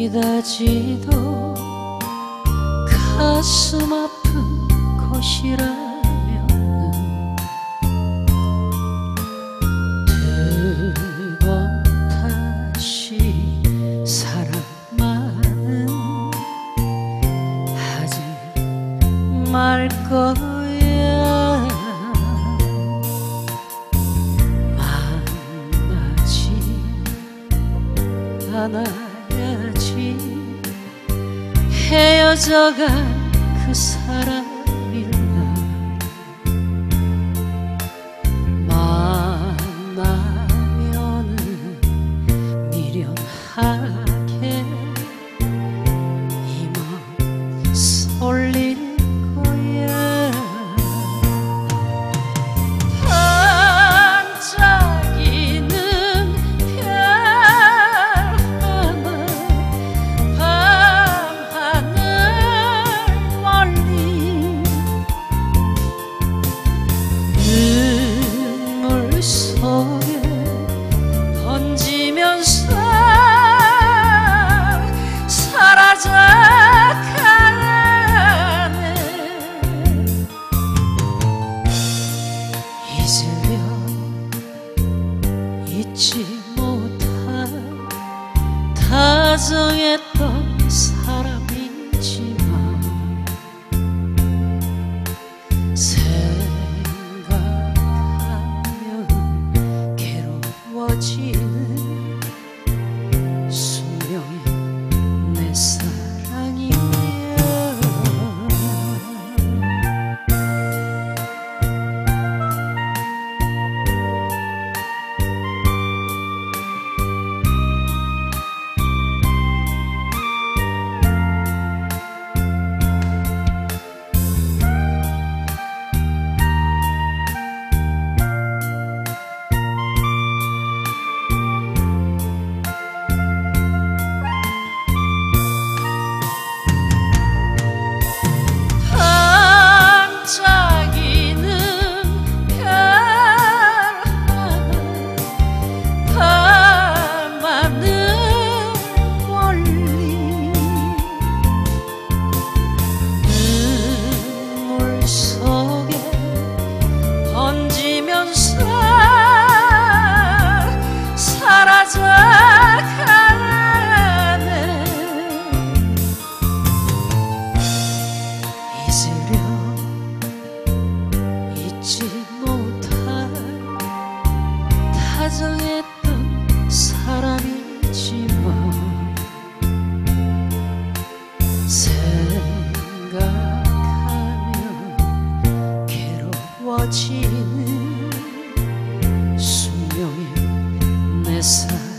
이다지도 가슴 아픈 곳이라면 두 번 다시 사랑만은 하지 말 거야 만나지 않아야지 헤어져간 그 사람 잊지 못한 다정했던 사람이지만 생각하면 괴로워지는 수명의 내사 다정했던 사람이지만 생각하면 괴로워지는 수명의 내 사랑